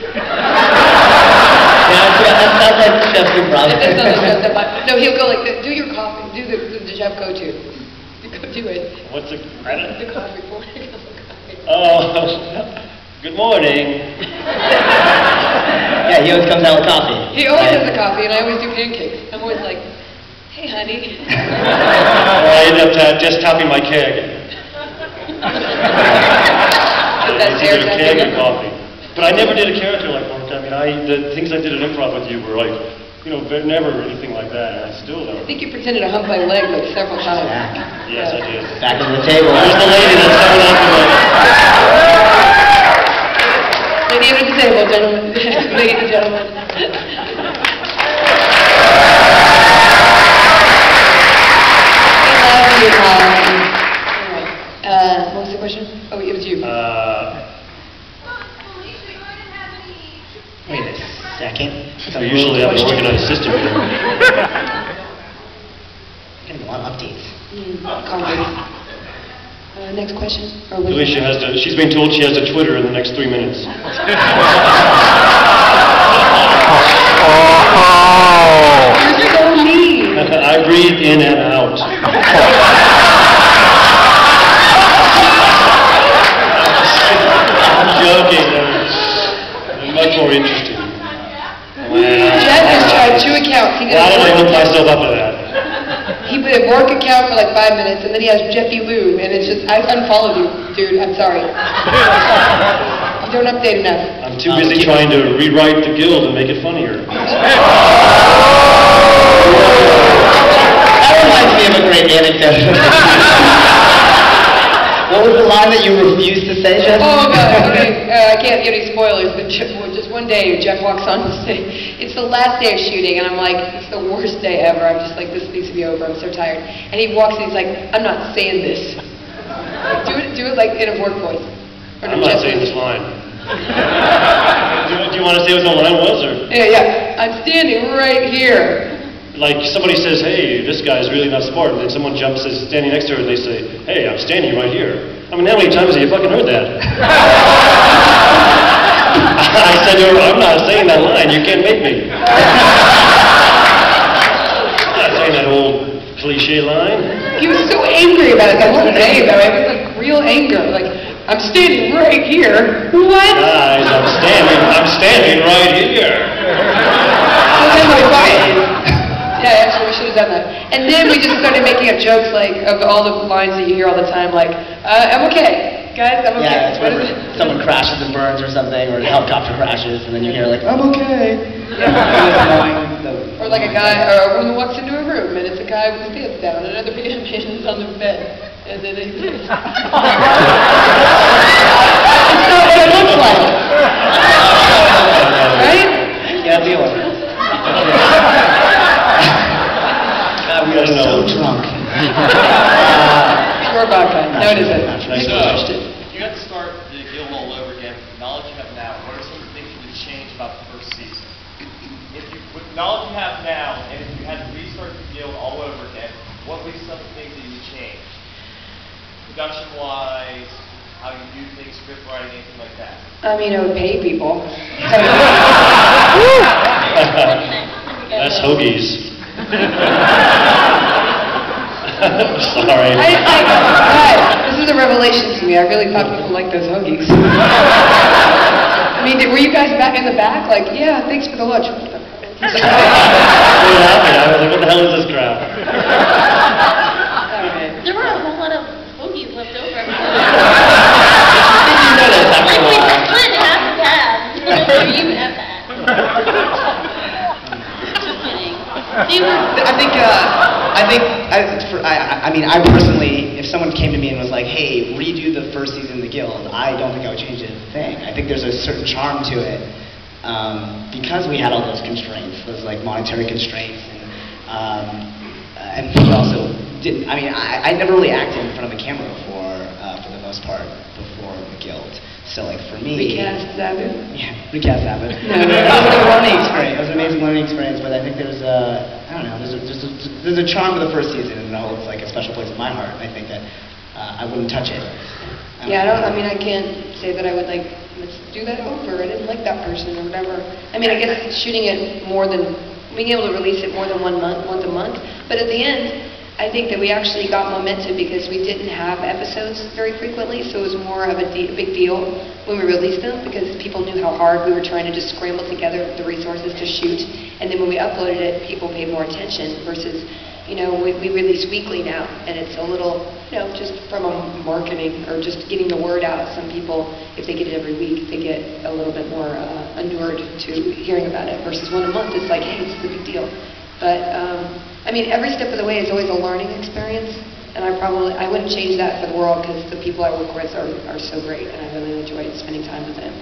Yeah, that sounds like Jeff's improv. That does sound like Jeff's improv. No, he'll go like, the- do your coffee, do the, the Jeff go-to. Go do it. What's the credit? The coffee for Oh, good morning. Yeah, he always comes out with coffee. He always has a coffee, and I always do pancakes. I'm always like, hey, honey. Well, I end up ta- just topping my keg. That's It's either air keg tapping. coffee. But I never did a character like Mark. I mean, I, the things I did at improv with you were like, you know, never anything like that, and I still don't. I think you pretended to hump my leg like several times. Yeah. Yes, I did. Back on the table. Where's the lady that's coming out the Lady under the table, gentlemen. Ladies and gentlemen. We love you, Colin. All right. Uh, what was the question? Oh, it was you. Uh, Wait a second. I usually have an organized system here. Getting a lot of updates. Mm, Uh, next question? Or was Alicia has to, she's being told she has to Twitter in the next three minutes. You're so mean. I breathe in and out. I'm joking. I'm much more interesting. Jeff has tried two accounts. He did Why a did I Vork hook account. myself up to that? He did a work account for like five minutes, and then he has Jeffy Lou, and it's just, I unfollowed you, dude, I'm sorry. You don't update enough. I'm too busy trying to rewrite the guild and make it funnier. That reminds me of a great anecdote. what was the line that you refused to say, Jeff? Oh, God, okay, uh, I can't give any spoilers, but Jeff, well, just one day, Jeff walks on and say, it's the last day of shooting, and I'm like, it's the worst day ever, I'm just like, this needs to be over, I'm so tired. And he walks and he's like, I'm not saying this. Do it, do it like in a Vork voice. Or I'm not saying this line. Do you- do you want to say what the line was, or? Yeah, yeah, I'm standing right here. Like somebody says, "Hey, this guy's really not smart," and then someone jumps, and is standing next to her, and they say, "Hey, I'm standing right here." I mean, how many times have you fucking heard that? I said her, "I'm not saying that line. You can't make me." I'm not saying that old cliche line. He was so angry about it the whole day, though. It was like real anger. Like, I'm standing right here. What? Guys, I'm standing. I'm standing right here. So then we fight. Yeah, actually, we should have done that. And then we just started making up jokes like of all the lines that you hear all the time, like, uh, "I'm okay, guys, I'm okay." Yeah, it's What it? someone crashes and burns or something, or a helicopter crashes, and then you hear like, I'm okay. Or like a guy or a woman walks into a room and it's a guy with his pants down and another man is on the bed. And then it's It's not what it looks like. Right? Yeah, deal with it. God, we are so know. Drunk. Or vodka. No, it isn't. Not sure. Next So- question. If you had to start the guild all over again with the knowledge you have now, what are some of the things you would change about the first season? If you, with the knowledge you have now, and if you had to restart the guild all over again, what would be some of the things that you would change? Production-wise, how you do things, script writing, anything like that? I mean, I would pay people. That's hoagies. Sorry. I, I, guys, this is a revelation to me. I really thought people liked those hoagies. I mean, did- were you guys back in the back? Like, yeah, thanks for the lunch. What happened? I was like, what the hell is this crap? Alright. There were a whole lot of hoagies left over. Did you notice after Like a while? split half and half. You have that. Just kidding. I think, uh, I think, I, for, I, I- mean, I personally, if someone came to me and was like, hey, redo the first season of The Guild, I don't think I would change a thing. I think there's a certain charm to it um, because we had all those constraints, those like monetary constraints, and, um, and we also didn't, I mean, I, I never really acted in front of a camera before, most part, before The Guild. So like for me... Recast Zaboo? Yeah, recast that, but No, no, no. it was a learning experience. It was an amazing learning experience, but I think there's a, I don't know, there's a, there's a, there's a charm to the first season, and it holds like a special place in my heart. And I think that uh, I wouldn't touch it. Yeah, I don't, I mean, I can't say that I would like, let's do that over, I didn't like that person or whatever. I mean, I guess shooting it more than, being able to release it more than one month, once a month. But at the end, I think that we actually got momentum because we didn't have episodes very frequently, so it was more of a de- big deal when we released them because people knew how hard we were trying to just scramble together the resources to shoot. And then when we uploaded it, people paid more attention versus, you know, we, we release weekly now, and it's a little, you know, just from a marketing or just getting the word out. Some people, if they get it every week, they get a little bit more uh, inured to hearing about it. Versus one a month, it's like, hey, is a big deal. But um, I mean, every step of the way is always a learning experience, and I probably I wouldn't change that for the world because the people I work with are, are so great, and I really enjoyed spending time with them.